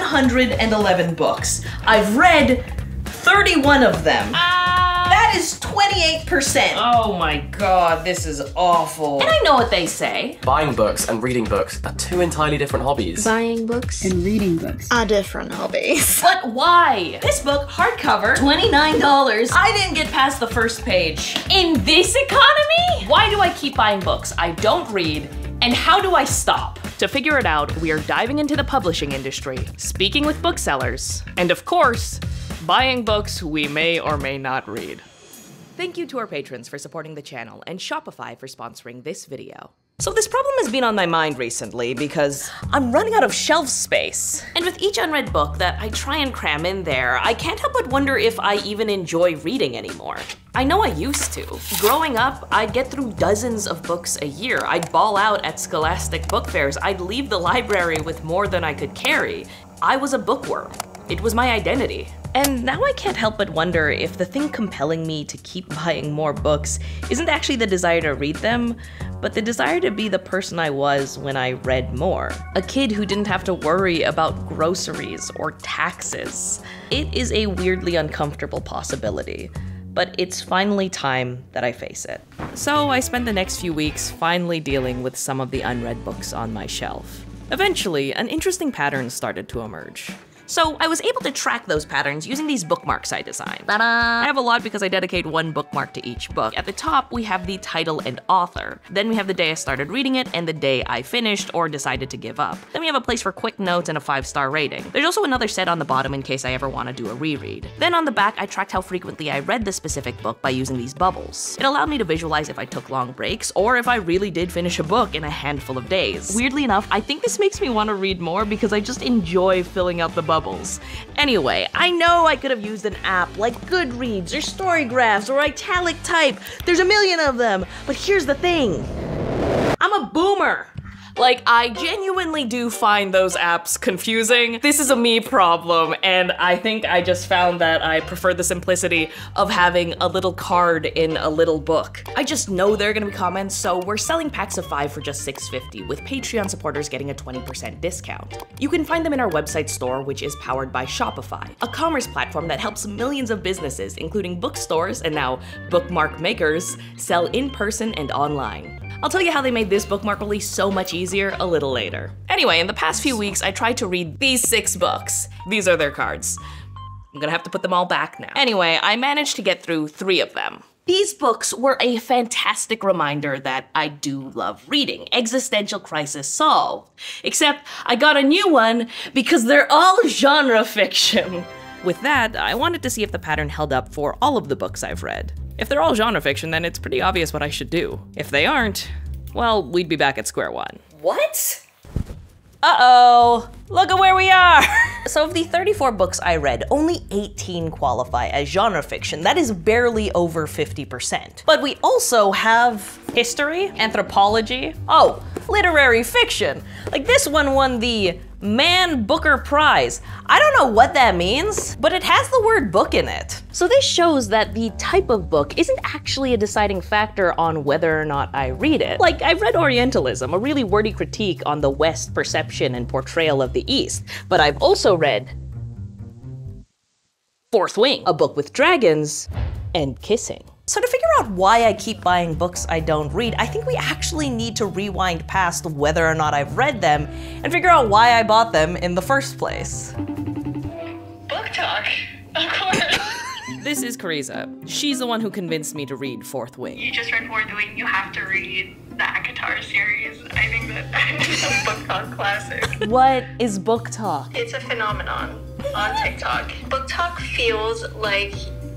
111 books. I've read 31 of them. Ah. That is 28%. Oh my god, this is awful. And I know what they say. Buying books and reading books are two entirely different hobbies. Buying books and reading books are different hobbies. But why? This book, hardcover, $29. I didn't get past the first page. In this economy? Why do I keep buying books I don't read, and how do I stop? To figure it out, we are diving into the publishing industry, speaking with booksellers, and of course, buying books we may or may not read. Thank you to our patrons for supporting the channel and Shopify for sponsoring this video. So this problem has been on my mind recently because I'm running out of shelf space. And with each unread book that I try and cram in there, I can't help but wonder if I even enjoy reading anymore. I know I used to. Growing up, I'd get through dozens of books a year. I'd ball out at scholastic book fairs. I'd leave the library with more than I could carry. I was a bookworm. It was my identity. And now I can't help but wonder if the thing compelling me to keep buying more books isn't actually the desire to read them, but the desire to be the person I was when I read more. A kid who didn't have to worry about groceries or taxes. It is a weirdly uncomfortable possibility, but it's finally time that I face it. So I spent the next few weeks finally dealing with some of the unread books on my shelf. Eventually, an interesting pattern started to emerge. So I was able to track those patterns using these bookmarks I designed. I have a lot because I dedicate one bookmark to each book. At the top, we have the title and author. Then we have the day I started reading it and the day I finished or decided to give up. Then we have a place for quick notes and a five star rating. There's also another set on the bottom in case I ever want to do a reread. Then on the back, I tracked how frequently I read the specific book by using these bubbles. It allowed me to visualize if I took long breaks or if I really did finish a book in a handful of days. Weirdly enough, I think this makes me want to read more because I just enjoy filling out the bubbles bubbles. Anyway, I know I could have used an app like Goodreads or Storygraphs or Italic Type. There's a million of them. But here's the thing I'm a boomer. Like, I genuinely do find those apps confusing. This is a me problem, and I think I just found that I prefer the simplicity of having a little card in a little book. I just know there are gonna be comments, so we're selling packs of five for just $6.50, with Patreon supporters getting a 20% discount. You can find them in our website store, which is powered by Shopify, a commerce platform that helps millions of businesses, including bookstores and now bookmark makers, sell in person and online. I'll tell you how they made this bookmark release so much easier a little later. Anyway, in the past few weeks, I tried to read these six books. These are their cards. I'm gonna have to put them all back now. Anyway, I managed to get through three of them. These books were a fantastic reminder that I do love reading. Existential Crisis Solved. Except I got a new one because they're all genre fiction. With that, I wanted to see if the pattern held up for all of the books I've read. If they're all genre fiction, then it's pretty obvious what I should do. If they aren't, well, we'd be back at square one. What? Uh-oh, look at where we are. so of the 34 books I read, only 18 qualify as genre fiction. That is barely over 50%. But we also have history, anthropology, oh, literary fiction. Like this one won the Man Booker Prize. I don't know what that means, but it has the word book in it. So this shows that the type of book isn't actually a deciding factor on whether or not I read it. Like, I've read Orientalism, a really wordy critique on the West perception and portrayal of the East, but I've also read Fourth Wing, a book with dragons and kissing. So to figure out why I keep buying books I don't read, I think we actually need to rewind past whether or not I've read them and figure out why I bought them in the first place. Book talk, of course. this is Kariza. She's the one who convinced me to read Fourth Wing. You just read Fourth Wing, you have to read the ACOTAR series. I think that is a BookTok classic. What is BookTok? It's a phenomenon on TikTok. BookTok feels like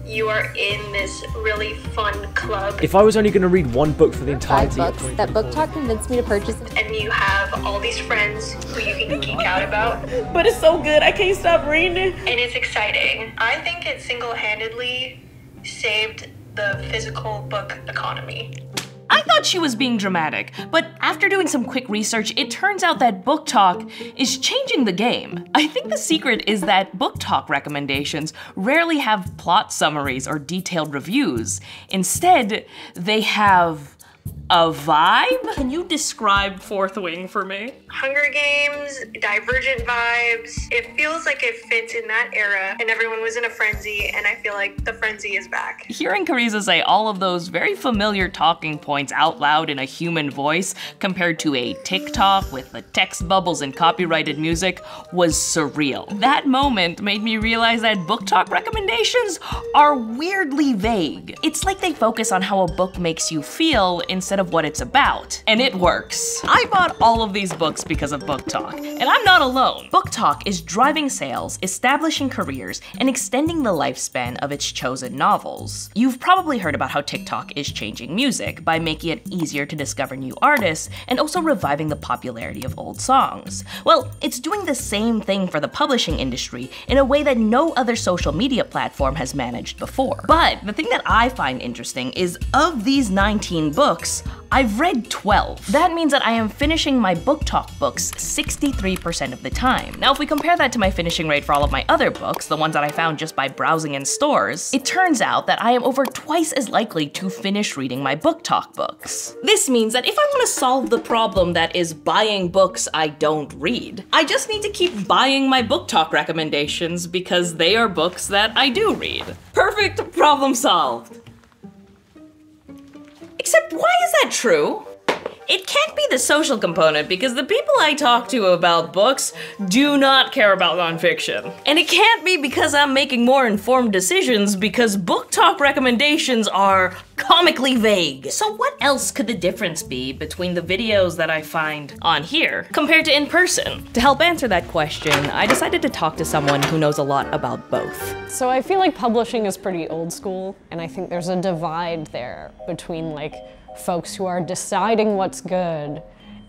you are in this really fun club. If I was only going to read one book for the entire Five books that BookTok convinced me to purchase. It. And you have all these friends who you can geek out about. But it's so good, I can't stop reading it. And it's exciting. I think it single-handedly saved the physical book economy. I thought she was being dramatic, but after doing some quick research, it turns out that BookTok is changing the game. I think the secret is that BookTok recommendations rarely have plot summaries or detailed reviews. Instead, they have A vibe? Can you describe Fourth Wing for me? Hunger Games, Divergent vibes. It feels like it fits in that era, and everyone was in a frenzy, and I feel like the frenzy is back. Hearing Kariza say all of those very familiar talking points out loud in a human voice compared to a TikTok with the text bubbles and copyrighted music was surreal. That moment made me realize that BookTok recommendations are weirdly vague. It's like they focus on how a book makes you feel instead of what it's about. And it works. I bought all of these books because of BookTok, and I'm not alone. BookTok is driving sales, establishing careers, and extending the lifespan of its chosen novels. You've probably heard about how TikTok is changing music by making it easier to discover new artists and also reviving the popularity of old songs. Well, it's doing the same thing for the publishing industry in a way that no other social media platform has managed before. But the thing that I find interesting is of these 19 books, I've read 12. That means that I am finishing my BookTok books 63% of the time. Now, if we compare that to my finishing rate for all of my other books, the ones that I found just by browsing in stores, it turns out that I am over twice as likely to finish reading my BookTok books. This means that if I want to solve the problem that is buying books I don't read, I just need to keep buying my BookTok recommendations because they are books that I do read. Perfect problem solved. Except why is that true? It can't be the social component because the people I talk to about books do not care about nonfiction. And it can't be because I'm making more informed decisions because BookTok recommendations are comically vague. So what else could the difference be between the videos that I find on here compared to in person? To help answer that question, I decided to talk to someone who knows a lot about both. So I feel like publishing is pretty old school, and I think there's a divide there between like folks who are deciding what's good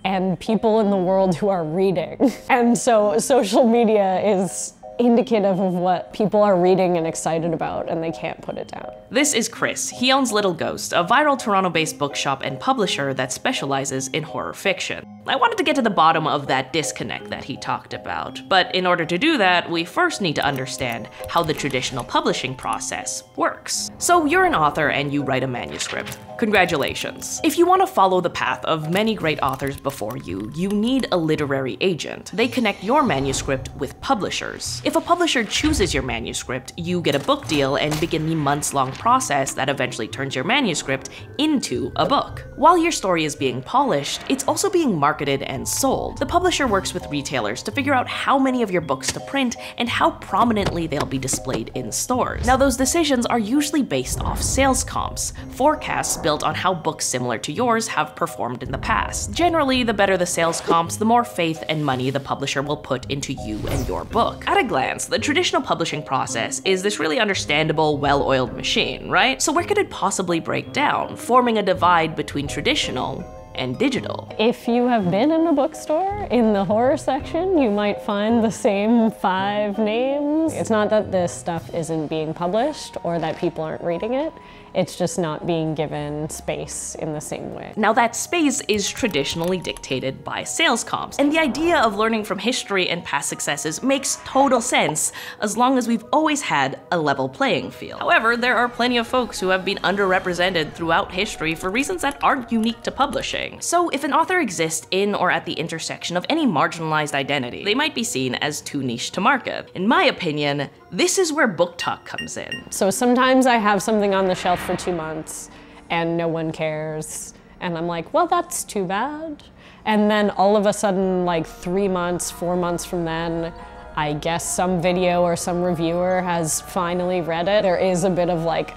and people in the world who are reading. And so social media is indicative of what people are reading and excited about, and they can't put it down. This is Chris. He owns Little Ghost, a viral Toronto based bookshop and publisher that specializes in horror fiction. I wanted to get to the bottom of that disconnect that he talked about, but in order to do that, we first need to understand how the traditional publishing process works. So, you're an author and you write a manuscript. Congratulations. If you want to follow the path of many great authors before you, you need a literary agent. They connect your manuscript with publishers. If a publisher chooses your manuscript, you get a book deal and begin the months long process that eventually turns your manuscript into a book. While your story is being polished, it's also being marketed and sold. The publisher works with retailers to figure out how many of your books to print and how prominently they'll be displayed in stores. Now, those decisions are usually based off sales comps, forecasts built on how books similar to yours have performed in the past. Generally, the better the sales comps, the more faith and money the publisher will put into you and your book. At a glance, the traditional publishing process is this really understandable, well-oiled machine, right? So where could it possibly break down, forming a divide between traditional and digital. If you have been in a bookstore, in the horror section, you might find the same five names. It's not that this stuff isn't being published or that people aren't reading it. It's just not being given space in the same way. Now that space is traditionally dictated by sales comps, and the idea of learning from history and past successes makes total sense as long as we've always had a level playing field. However, there are plenty of folks who have been underrepresented throughout history for reasons that aren't unique to publishing. So if an author exists in or at the intersection of any marginalized identity, they might be seen as too niche to market. In my opinion, this is where BookTok comes in. So sometimes I have something on the shelf for two months and no one cares. And I'm like, well, that's too bad. And then all of a sudden, like three months, four months from then, I guess some video or some reviewer has finally read it. There is a bit of like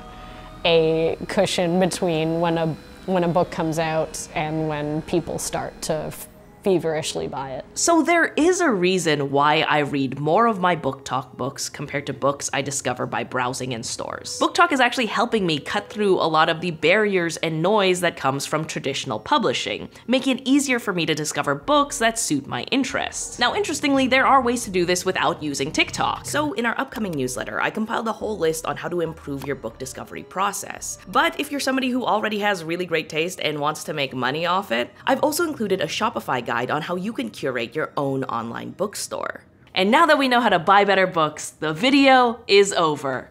a cushion between when a when a book comes out and when people start to feverishly buy it. So there is a reason why I read more of my BookTok books compared to books I discover by browsing in stores. BookTok is actually helping me cut through a lot of the barriers and noise that comes from traditional publishing, making it easier for me to discover books that suit my interests. Now interestingly, there are ways to do this without using TikTok. So in our upcoming newsletter, I compiled a whole list on how to improve your book discovery process. But if you're somebody who already has really great taste and wants to make money off it, I've also included a Shopify guide on how you can curate your own online bookstore. And now that we know how to buy better books, the video is over.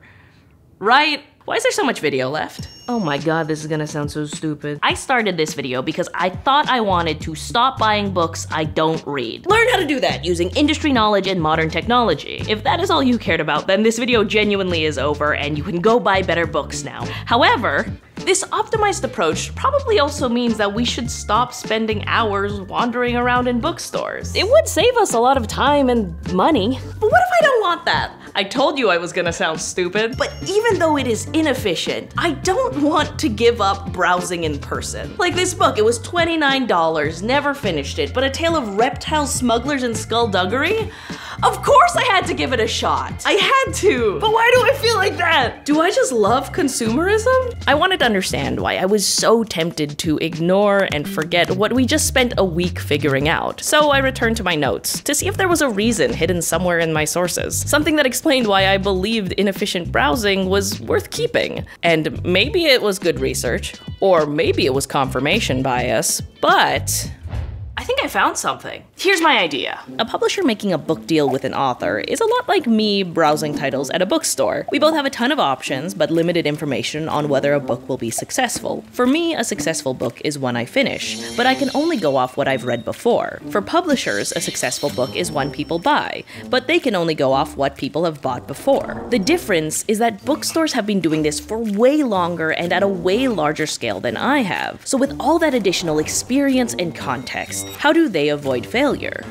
Right? Why is there so much video left? Oh my god, this is gonna sound so stupid. I started this video because I thought I wanted to stop buying books I don't read. Learn how to do that using industry knowledge and modern technology. If that is all you cared about, then this video genuinely is over and you can go buy better books now. However, this optimized approach probably also means that we should stop spending hours wandering around in bookstores. It would save us a lot of time and money. But what if I don't want that? I told you I was gonna sound stupid. But even though it is inefficient, I don't want to give up browsing in person. Like this book, it was $29, never finished it, but A Tale of Reptile Smugglers and Skullduggery? Of course I had to give it a shot. I had to. But why do I feel like that? Do I just love consumerism? I wanted to understand why I was so tempted to ignore and forget what we just spent a week figuring out. So I returned to my notes to see if there was a reason hidden somewhere in my sources. Something that explained why I believed inefficient browsing was worth keeping. And maybe it was good research, or maybe it was confirmation bias, but think I found something. Here's my idea. A publisher making a book deal with an author is a lot like me browsing titles at a bookstore. We both have a ton of options, but limited information on whether a book will be successful. For me, a successful book is one I finish, but I can only go off what I've read before. For publishers, a successful book is one people buy, but they can only go off what people have bought before. The difference is that bookstores have been doing this for way longer and at a way larger scale than I have. So with all that additional experience and context, how do they avoid failure?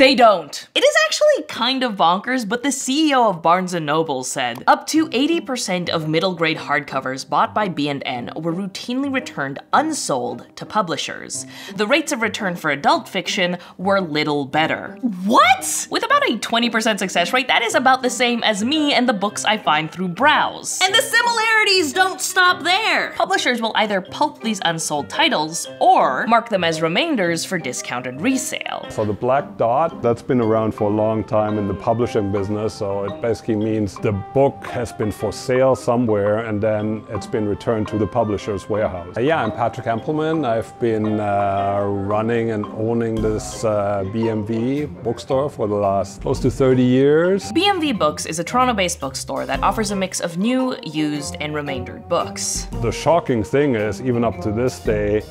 They don't. It is actually kind of bonkers, but the CEO of Barnes & Noble said, up to 80% of middle grade hardcovers bought by B&N were routinely returned unsold to publishers. The rates of return for adult fiction were little better. What? With about a 20% success rate, that is about the same as me and the books I find through Browse. And the similarities don't stop there. Publishers will either pulp these unsold titles or mark them as remainders for discounted resale. So the black dot that's been around for a long time in the publishing business. So it basically means the book has been for sale somewhere and then it's been returned to the publisher's warehouse. Uh, yeah, I'm Patrick Hempelmann. I've been uh, running and owning this uh, BMV bookstore for the last close to 30 years. BMV Books is a Toronto-based bookstore that offers a mix of new, used, and remaindered books. The shocking thing is, even up to this day,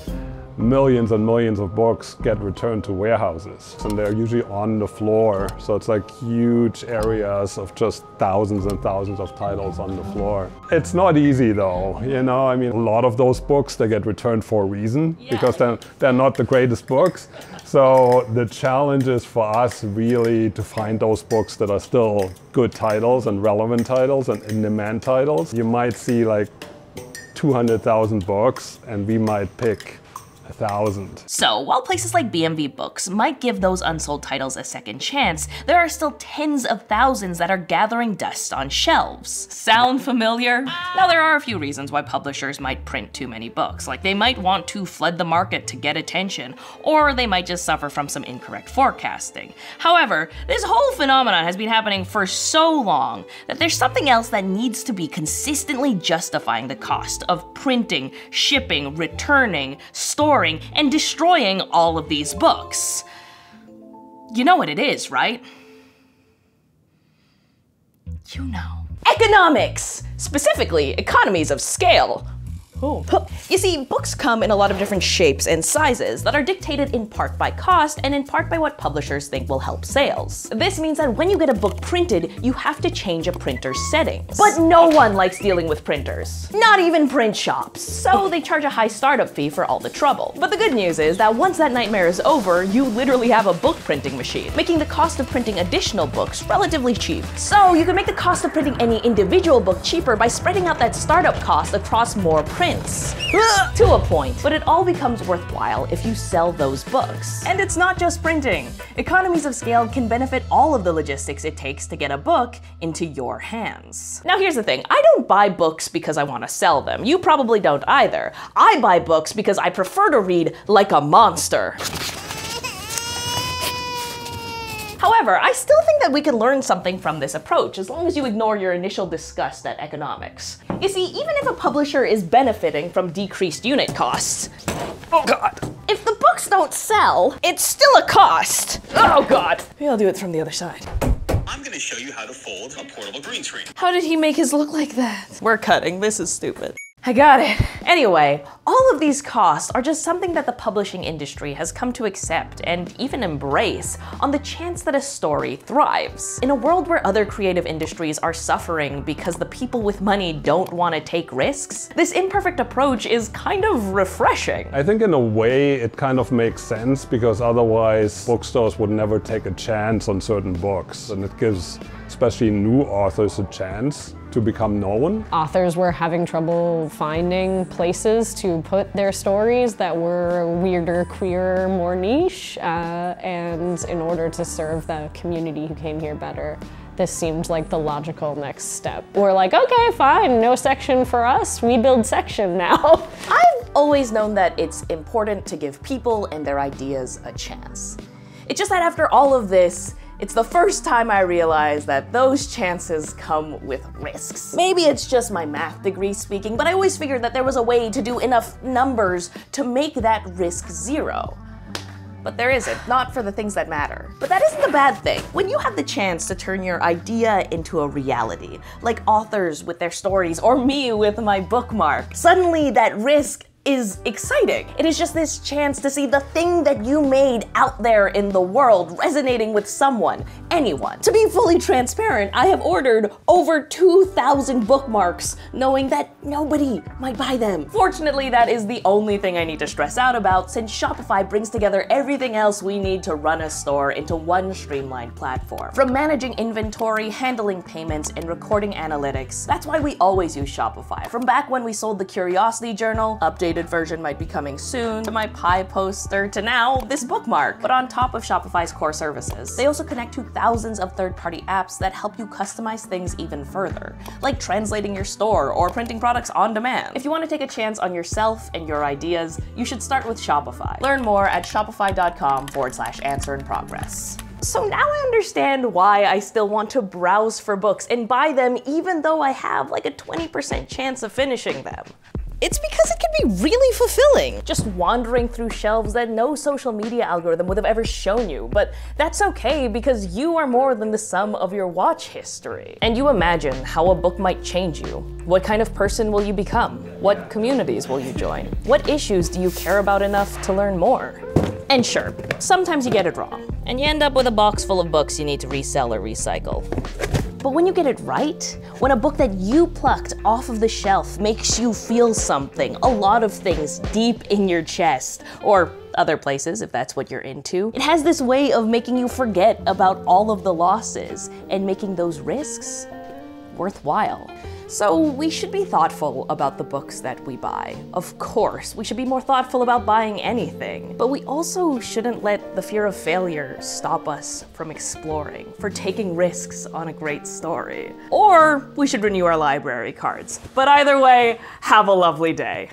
millions and millions of books get returned to warehouses and they're usually on the floor. So it's like huge areas of just thousands and thousands of titles on the floor. It's not easy though you know? I mean a lot of those books they get returned for a reason yeah. because they're, they're not the greatest books. So the challenge is for us really to find those books that are still good titles and relevant titles and in demand titles. You might see like 200,000 books and we might pick thousand. So, while places like BMV Books might give those unsold titles a second chance, there are still tens of thousands that are gathering dust on shelves. Sound familiar? Now, there are a few reasons why publishers might print too many books, like they might want to flood the market to get attention, or they might just suffer from some incorrect forecasting. However, this whole phenomenon has been happening for so long that there's something else that needs to be consistently justifying the cost of printing, shipping, returning, storing, storing and destroying all of these books. You know what it is, right? You know. Economics! Specifically, economies of scale. You see, books come in a lot of different shapes and sizes that are dictated in part by cost and in part by what publishers think will help sales. This means that when you get a book printed, you have to change a printer's settings. But no one likes dealing with printers. Not even print shops. So they charge a high startup fee for all the trouble. But the good news is that once that nightmare is over, you literally have a book printing machine, making the cost of printing additional books relatively cheap. So you can make the cost of printing any individual book cheaper by spreading out that startup cost across more prints to a point, but it all becomes worthwhile if you sell those books. And it's not just printing. Economies of scale can benefit all of the logistics it takes to get a book into your hands. Now here's the thing, I don't buy books because I want to sell them. You probably don't either. I buy books because I prefer to read like a monster. However, I still think that we can learn something from this approach as long as you ignore your initial disgust at economics. You see, even if a publisher is benefiting from decreased unit costs, oh god, if the books don't sell, it's still a cost. Oh god. Maybe I'll do it from the other side. I'm going to show you how to fold a portable green screen. How did he make his look like that? We're cutting. This is stupid. I got it. Anyway, all of these costs are just something that the publishing industry has come to accept and even embrace on the chance that a story thrives. In a world where other creative industries are suffering because the people with money don't want to take risks, this imperfect approach is kind of refreshing. I think in a way it kind of makes sense because otherwise bookstores would never take a chance on certain books and it gives especially new authors a chance to become known. Authors were having trouble finding places to put their stories that were weirder, queer, more niche, uh, and in order to serve the community who came here better, this seemed like the logical next step. We're like, okay, fine, no section for us, we build section now. I've always known that it's important to give people and their ideas a chance. It's just that after all of this, it's the first time I realize that those chances come with risks. Maybe it's just my math degree speaking, but I always figured that there was a way to do enough numbers to make that risk zero. But there isn't, not for the things that matter. But that isn't the bad thing. When you have the chance to turn your idea into a reality, like authors with their stories, or me with my bookmark, suddenly that risk is exciting. It is just this chance to see the thing that you made out there in the world resonating with someone, anyone. To be fully transparent, I have ordered over 2,000 bookmarks knowing that nobody might buy them. Fortunately, that is the only thing I need to stress out about since Shopify brings together everything else we need to run a store into one streamlined platform. From managing inventory, handling payments, and recording analytics, that's why we always use Shopify. From back when we sold the Curiosity Journal, updated version might be coming soon, to my pie poster, to now this bookmark, but on top of Shopify's core services. They also connect to thousands of third-party apps that help you customize things even further, like translating your store or printing products on demand. If you want to take a chance on yourself and your ideas, you should start with Shopify. Learn more at shopify.com forward slash answer in progress. So now I understand why I still want to browse for books and buy them even though I have like a 20% chance of finishing them. It's because it can be really fulfilling, just wandering through shelves that no social media algorithm would have ever shown you. But that's okay because you are more than the sum of your watch history. And you imagine how a book might change you. What kind of person will you become? What communities will you join? What issues do you care about enough to learn more? And sure, sometimes you get it wrong, and you end up with a box full of books you need to resell or recycle. But when you get it right, when a book that you plucked off of the shelf makes you feel something, a lot of things deep in your chest, or other places if that's what you're into, it has this way of making you forget about all of the losses and making those risks worthwhile. So we should be thoughtful about the books that we buy. Of course, we should be more thoughtful about buying anything. But we also shouldn't let the fear of failure stop us from exploring, for taking risks on a great story. Or we should renew our library cards. But either way, have a lovely day.